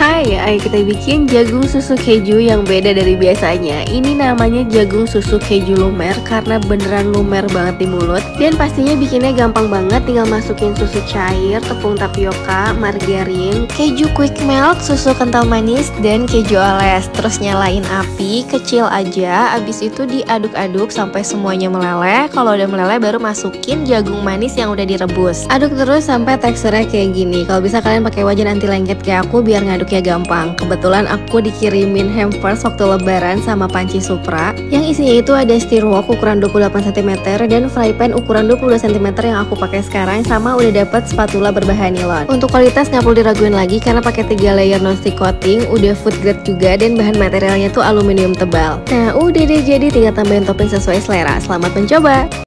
Hai, ayo kita bikin jagung susu keju yang beda dari biasanya. Ini namanya jagung susu keju lumer karena beneran lumer banget di mulut Dan pastinya bikinnya gampang banget. Tinggal masukin susu cair, tepung tapioka, margarin, keju quick melt, susu kental manis, dan keju oles. Terus nyalain api, kecil aja, abis itu diaduk-aduk sampai semuanya meleleh. Kalau udah meleleh baru masukin jagung manis yang udah direbus. Aduk terus sampai teksturnya kayak gini. Kalau bisa kalian pakai wajan anti lengket kayak aku biar ngaduk masuknya gampang. Kebetulan aku dikirimin hampers waktu lebaran sama panci Supra yang isinya itu ada stir wok ukuran 28 cm dan fry pan ukuran 22 cm yang aku pakai sekarang sama udah dapet spatula berbahan nilon. Untuk kualitas nggak perlu diraguin lagi karena pakai 3 layer non-stick coating, udah food grade juga dan bahan materialnya tuh aluminium tebal. Nah udah deh jadi tinggal tambahin topping sesuai selera. Selamat mencoba!